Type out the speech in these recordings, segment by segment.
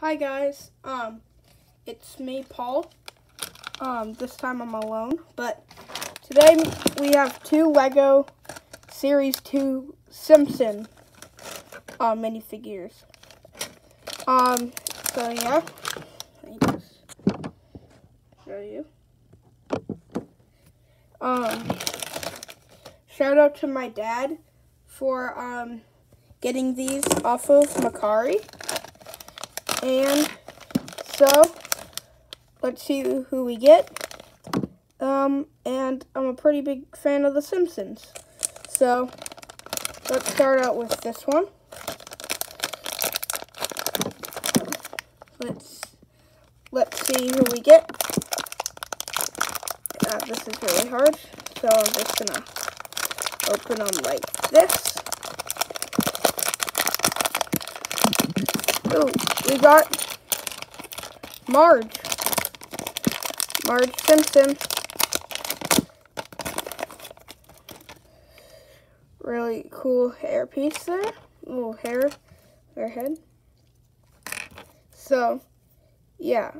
Hi guys, um, it's me, Paul. Um, this time I'm alone, but today we have two Lego Series 2 Simpson uh, minifigures. Um, so yeah, let me show you. Um, shout out to my dad for um, getting these off of Mercari. And so, let's see who we get. Um, and I'm a pretty big fan of The Simpsons. So, let's start out with this one. Let's, let's see who we get. Uh, this is really hard, so I'm just gonna open them like this. Ooh, we got Marge. Marge Simpson. Really cool hair piece there. Little hair, hair head. So, yeah,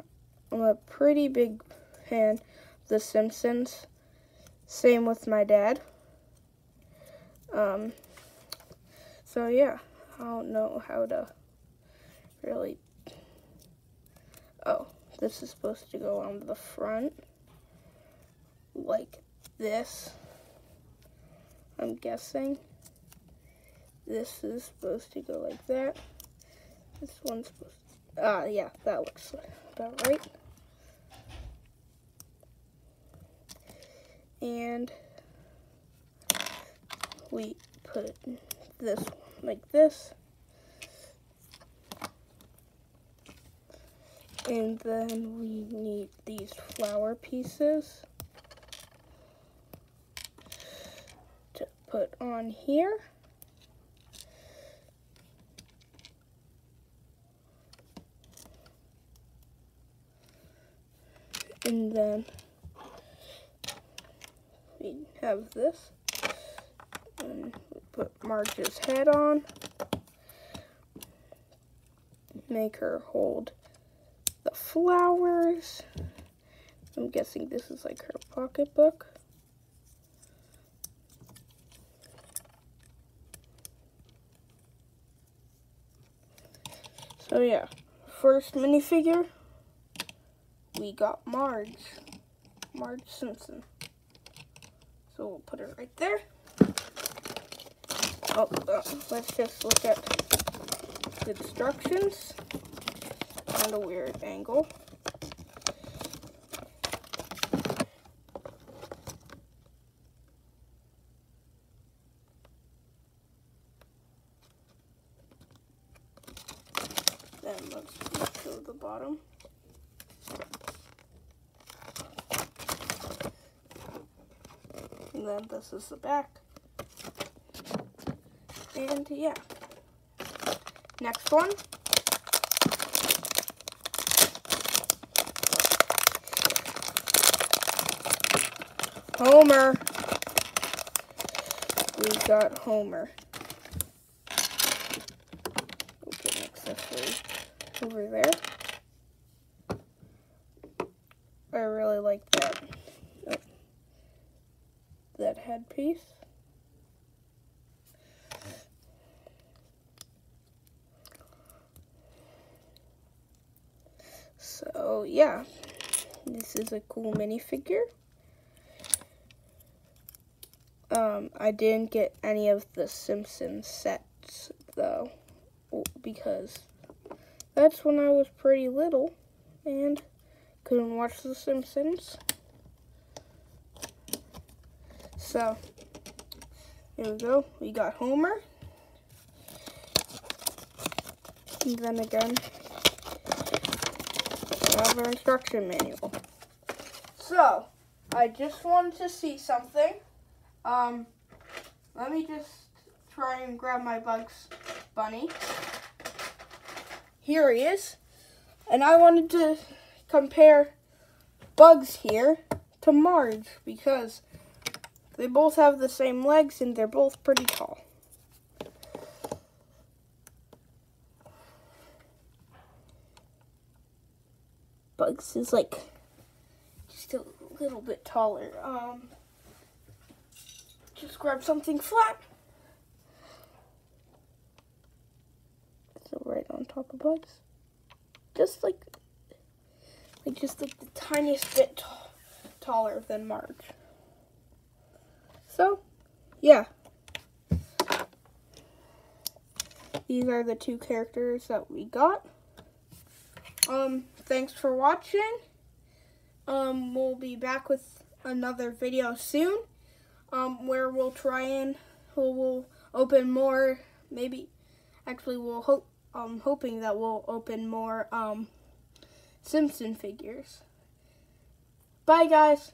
I'm a pretty big fan of The Simpsons. Same with my dad. Um, so yeah, I don't know how to really... Oh, this is supposed to go on the front. Like this. I'm guessing. This is supposed to go like that. This one's supposed to... Ah, yeah, that looks about right. And we put this like this. And then we need these flower pieces to put on here. And then we have this. And put Marge's head on. Make her hold flowers. I'm guessing this is like her pocketbook. So yeah, first minifigure, we got Marge, Marge Simpson. So we'll put her right there. Oh, uh, let's just look at the instructions kind of weird angle. Then let's go to the bottom. And then this is the back. And yeah. Next one. Homer. We got Homer. Open accessory over there. I really like that. That headpiece. So yeah, this is a cool minifigure. Um, I didn't get any of the Simpsons sets, though, because that's when I was pretty little and couldn't watch The Simpsons. So, here we go. We got Homer. And then again, our instruction manual. So, I just wanted to see something. Um, let me just try and grab my Bugs Bunny. Here he is. And I wanted to compare Bugs here to Marge because they both have the same legs and they're both pretty tall. Bugs is like just a little bit taller. Um, just grab something flat. So right on top of Bugs. Just like, like just like the tiniest bit taller than Marge. So, yeah. These are the two characters that we got. Um, thanks for watching. Um, we'll be back with another video soon. Um, where we'll try and we'll, we'll open more, maybe, actually we'll hope, um, hoping that we'll open more, um, Simpson figures. Bye, guys.